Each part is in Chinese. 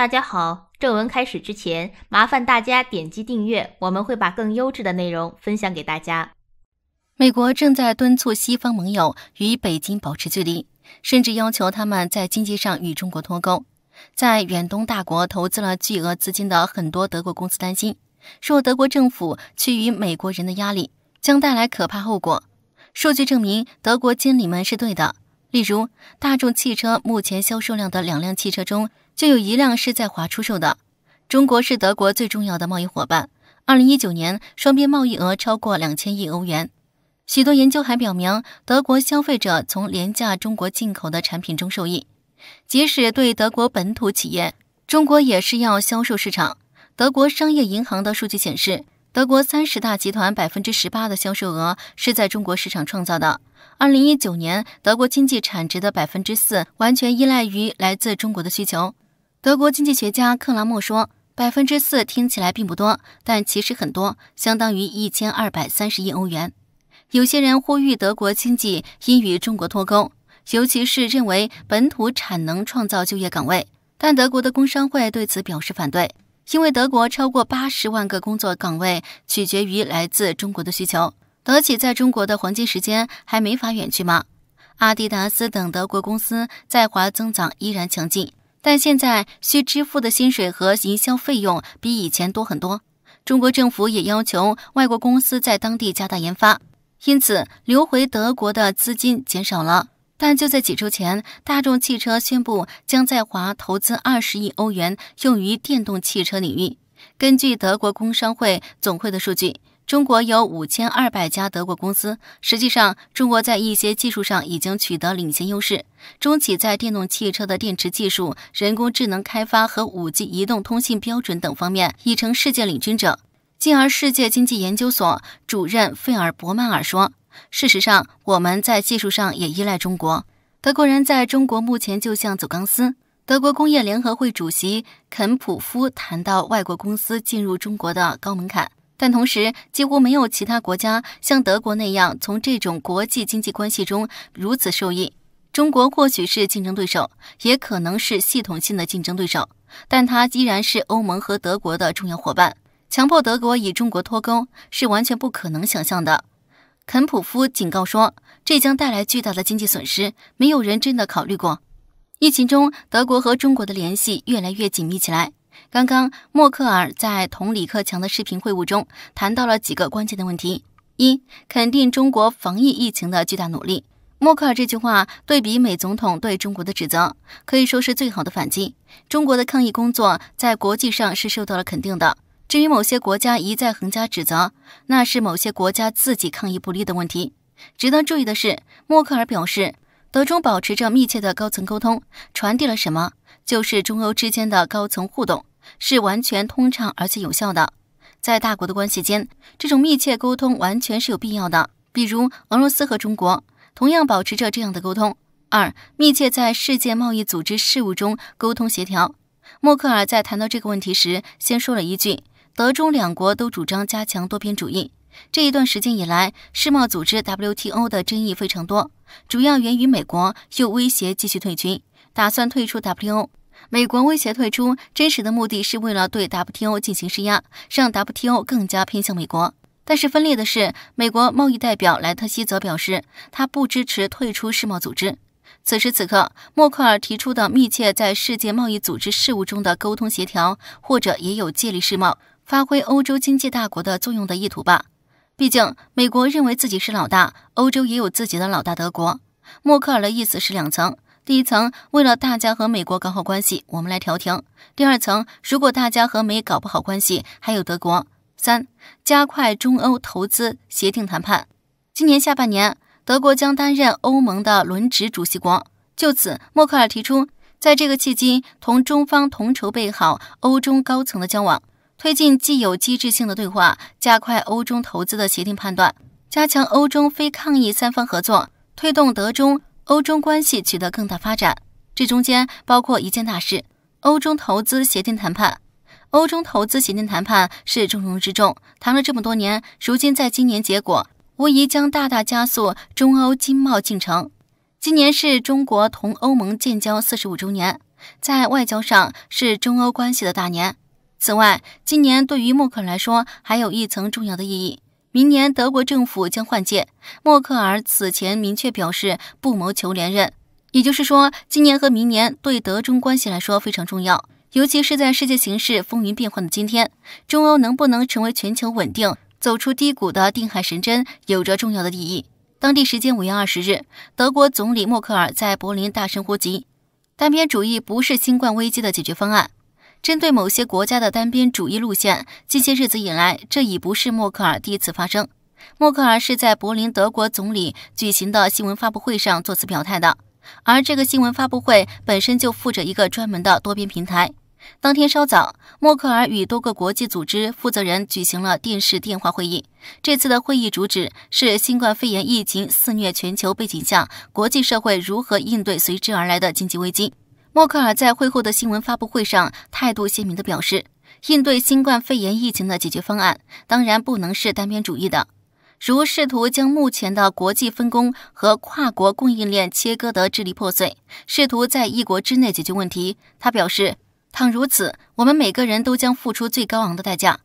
大家好，正文开始之前，麻烦大家点击订阅，我们会把更优质的内容分享给大家。美国正在敦促西方盟友与北京保持距离，甚至要求他们在经济上与中国脱钩。在远东大国投资了巨额资金的很多德国公司担心，若德国政府趋于美国人的压力将带来可怕后果。数据证明，德国经理们是对的。例如，大众汽车目前销售量的两辆汽车中。就有一辆是在华出售的。中国是德国最重要的贸易伙伴。二零一九年，双边贸易额超过两千亿欧元。许多研究还表明，德国消费者从廉价中国进口的产品中受益。即使对德国本土企业，中国也是要销售市场。德国商业银行的数据显示，德国三十大集团百分之十八的销售额是在中国市场创造的。二零一九年，德国经济产值的百分之四完全依赖于来自中国的需求。德国经济学家克拉默说：“百分之四听起来并不多，但其实很多，相当于一千二百三十亿欧元。”有些人呼吁德国经济应与中国脱钩，尤其是认为本土产能创造就业岗位。但德国的工商会对此表示反对，因为德国超过八十万个工作岗位取决于来自中国的需求。德企在中国的黄金时间还没法远去吗？阿迪达斯等德国公司在华增长依然强劲。但现在需支付的薪水和营销费用比以前多很多。中国政府也要求外国公司在当地加大研发，因此流回德国的资金减少了。但就在几周前，大众汽车宣布将在华投资二十亿欧元用于电动汽车领域。根据德国工商会总会的数据。中国有五千二百家德国公司。实际上，中国在一些技术上已经取得领先优势。中企在电动汽车的电池技术、人工智能开发和五 G 移动通信标准等方面已成世界领军者。进而，世界经济研究所主任费尔伯曼尔说：“事实上，我们在技术上也依赖中国。德国人在中国目前就像走钢丝。”德国工业联合会主席肯普夫谈到外国公司进入中国的高门槛。但同时，几乎没有其他国家像德国那样从这种国际经济关系中如此受益。中国或许是竞争对手，也可能是系统性的竞争对手，但它依然是欧盟和德国的重要伙伴。强迫德国与中国脱钩是完全不可能想象的。肯普夫警告说，这将带来巨大的经济损失。没有人真的考虑过。疫情中，德国和中国的联系越来越紧密起来。刚刚，默克尔在同李克强的视频会晤中谈到了几个关键的问题：一、肯定中国防疫疫情的巨大努力。默克尔这句话对比美总统对中国的指责，可以说是最好的反击。中国的抗疫工作在国际上是受到了肯定的。至于某些国家一再横加指责，那是某些国家自己抗议不力的问题。值得注意的是，默克尔表示，德中保持着密切的高层沟通，传递了什么？就是中欧之间的高层互动。是完全通畅而且有效的，在大国的关系间，这种密切沟通完全是有必要的。比如俄罗斯和中国同样保持着这样的沟通。二、密切在世界贸易组织事务中沟通协调。默克尔在谈到这个问题时，先说了一句：“德中两国都主张加强多边主义。”这一段时间以来，世贸组织 WTO 的争议非常多，主要源于美国又威胁继续退军，打算退出 WTO。美国威胁退出，真实的目的是为了对 WTO 进行施压，让 WTO 更加偏向美国。但是分裂的是，美国贸易代表莱特希则表示，他不支持退出世贸组织。此时此刻，默克尔提出的密切在世界贸易组织事务中的沟通协调，或者也有借力世贸，发挥欧洲经济大国的作用的意图吧。毕竟，美国认为自己是老大，欧洲也有自己的老大德国。默克尔的意思是两层。第一层，为了大家和美国搞好关系，我们来调停；第二层，如果大家和美搞不好关系，还有德国。三，加快中欧投资协定谈判。今年下半年，德国将担任欧盟的轮值主席国。就此，默克尔提出，在这个契机，同中方同筹备好欧中高层的交往，推进既有机制性的对话，加快欧中投资的协定判断，加强欧中非抗疫三方合作，推动德中。欧中关系取得更大发展，这中间包括一件大事：欧中投资协定谈判。欧中投资协定谈判是重中之重，谈了这么多年，如今在今年结果，无疑将大大加速中欧经贸进程。今年是中国同欧盟建交四十五周年，在外交上是中欧关系的大年。此外，今年对于默克尔来说还有一层重要的意义。明年德国政府将换届，默克尔此前明确表示不谋求连任，也就是说，今年和明年对德中关系来说非常重要。尤其是在世界形势风云变幻的今天，中欧能不能成为全球稳定、走出低谷的定海神针，有着重要的意义。当地时间五月二十日，德国总理默克尔在柏林大声呼急：“单边主义不是新冠危机的解决方案。”针对某些国家的单边主义路线，近些日子以来，这已不是默克尔第一次发声。默克尔是在柏林德国总理举行的新闻发布会上作此表态的，而这个新闻发布会本身就附着一个专门的多边平台。当天稍早，默克尔与多个国际组织负责人举行了电视电话会议。这次的会议主旨是新冠肺炎疫情肆虐全球背景下，国际社会如何应对随之而来的经济危机。默克尔在会后的新闻发布会上态度鲜明地表示，应对新冠肺炎疫情的解决方案当然不能是单边主义的，如试图将目前的国际分工和跨国供应链切割得支离破碎，试图在一国之内解决问题。他表示，倘如此，我们每个人都将付出最高昂的代价。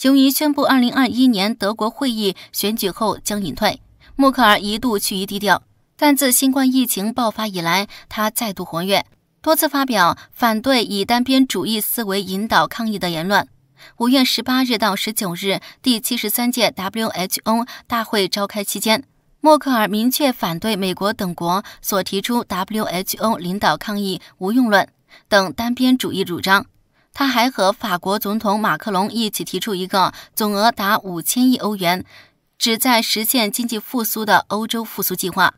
由于宣布2021年德国会议选举后将隐退，默克尔一度趋于低调，但自新冠疫情爆发以来，他再度活跃。多次发表反对以单边主义思维引导抗议的言论。五月十八日到十九日，第七十三届 WHO 大会召开期间，默克尔明确反对美国等国所提出 WHO 领导抗议无用论等单边主义主张。他还和法国总统马克龙一起提出一个总额达五千亿欧元、旨在实现经济复苏的欧洲复苏计划。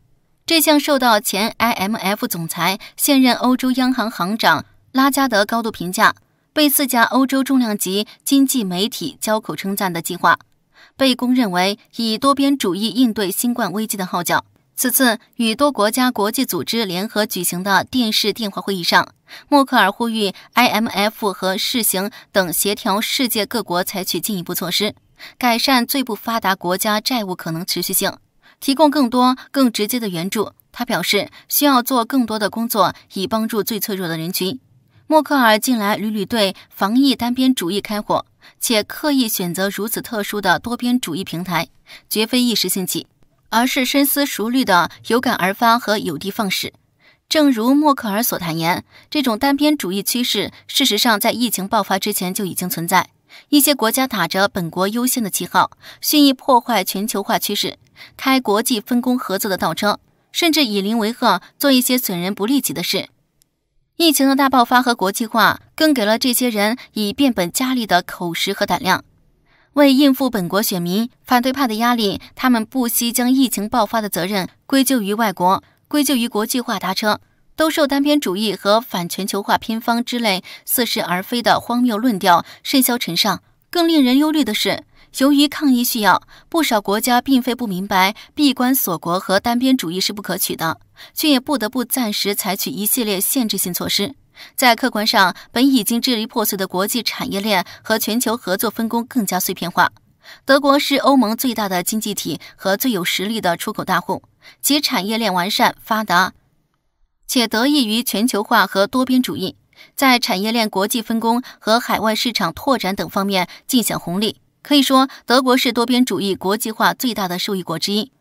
这项受到前 IMF 总裁、现任欧洲央行行长拉加德高度评价，被四家欧洲重量级经济媒体交口称赞的计划，被公认为以多边主义应对新冠危机的号角。此次与多国家国际组织联合举行的电视电话会议上，默克尔呼吁 IMF 和世行等协调世界各国采取进一步措施，改善最不发达国家债务可能持续性。提供更多、更直接的援助。他表示，需要做更多的工作，以帮助最脆弱的人群。默克尔近来屡屡对防疫单边主义开火，且刻意选择如此特殊的多边主义平台，绝非一时兴起，而是深思熟虑的有感而发和有的放矢。正如默克尔所坦言，这种单边主义趋势，事实上在疫情爆发之前就已经存在。一些国家打着“本国优先”的旗号，蓄意破坏全球化趋势，开国际分工合作的倒车，甚至以邻为壑，做一些损人不利己的事。疫情的大爆发和国际化，更给了这些人以变本加厉的口实和胆量。为应付本国选民、反对派的压力，他们不惜将疫情爆发的责任归咎于外国，归咎于国际化搭车。都受单边主义和反全球化偏方之类似是而非的荒谬论调甚嚣尘上。更令人忧虑的是，由于抗疫需要，不少国家并非不明白闭关锁国和单边主义是不可取的，却也不得不暂时采取一系列限制性措施。在客观上，本已经支离破碎的国际产业链和全球合作分工更加碎片化。德国是欧盟最大的经济体和最有实力的出口大户，其产业链完善发达。且得益于全球化和多边主义，在产业链国际分工和海外市场拓展等方面尽享红利。可以说，德国是多边主义国际化最大的受益国之一。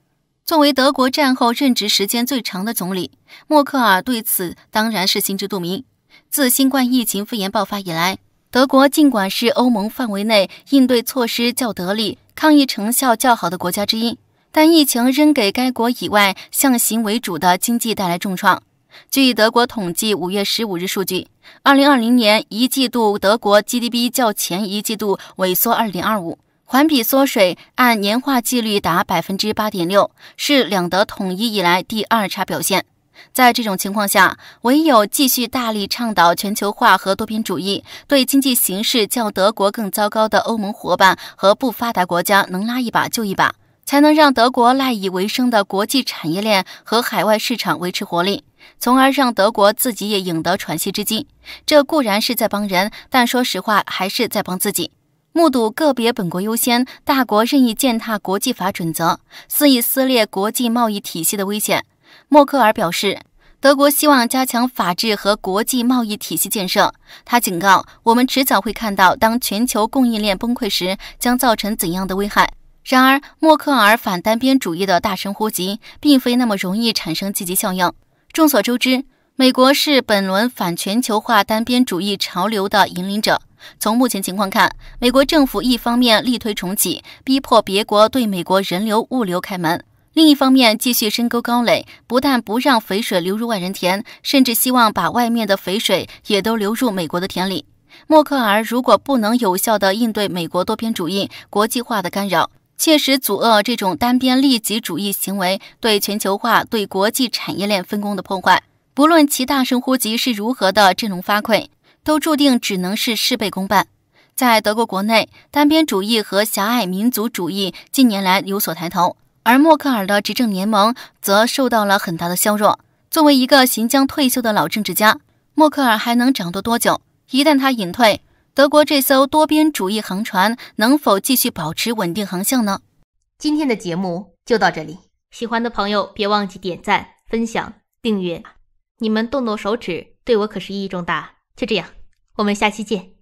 作为德国战后任职时间最长的总理，默克尔对此当然是心知肚明。自新冠疫情肺炎爆发以来，德国尽管是欧盟范围内应对措施较得力、抗疫成效较好的国家之一，但疫情仍给该国以外向行为主的经济带来重创。据德国统计，五月十五日数据，二零二零年一季度德国 GDP 较前一季度萎缩二点二五，环比缩水按年化计率达百分之八点六，是两德统一以来第二差表现。在这种情况下，唯有继续大力倡导全球化和多边主义，对经济形势较德国更糟糕的欧盟伙伴和不发达国家能拉一把就一把，才能让德国赖以为生的国际产业链和海外市场维持活力。从而让德国自己也赢得喘息之机。这固然是在帮人，但说实话，还是在帮自己。目睹个别本国优先大国任意践踏国际法准则，肆意撕裂国际贸易体系的危险，默克尔表示，德国希望加强法治和国际贸易体系建设。他警告，我们迟早会看到，当全球供应链崩溃时，将造成怎样的危害。然而，默克尔反单边主义的大声呼急，并非那么容易产生积极效应。众所周知，美国是本轮反全球化单边主义潮流的引领者。从目前情况看，美国政府一方面力推重启，逼迫别国对美国人流物流开门。另一方面，继续深沟高垒，不但不让肥水流入外人田，甚至希望把外面的肥水也都流入美国的田里。默克尔如果不能有效地应对美国多边主义、国际化的干扰，切实阻遏这种单边利己主义行为对全球化、对国际产业链分工的破坏，不论其大声呼急是如何的振聋发聩，都注定只能是事倍功半。在德国国内，单边主义和狭隘民族主义近年来有所抬头。而默克尔的执政联盟则受到了很大的削弱。作为一个行将退休的老政治家，默克尔还能掌舵多久？一旦他隐退，德国这艘多边主义航船能否继续保持稳定航向呢？今天的节目就到这里，喜欢的朋友别忘记点赞、分享、订阅，你们动动手指对我可是意义重大。就这样，我们下期见。